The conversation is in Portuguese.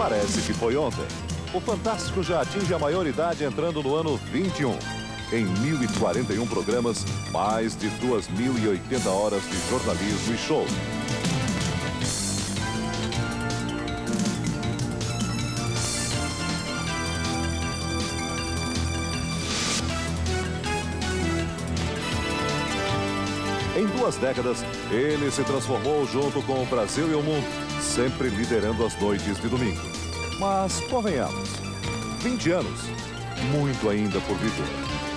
Parece que foi ontem. O Fantástico já atinge a maioridade entrando no ano 21. Em 1.041 programas, mais de 2.080 horas de jornalismo e show. Em duas décadas, ele se transformou junto com o Brasil e o mundo, sempre liderando as noites de domingo. Mas, convenhamos, 20 anos, muito ainda por viver.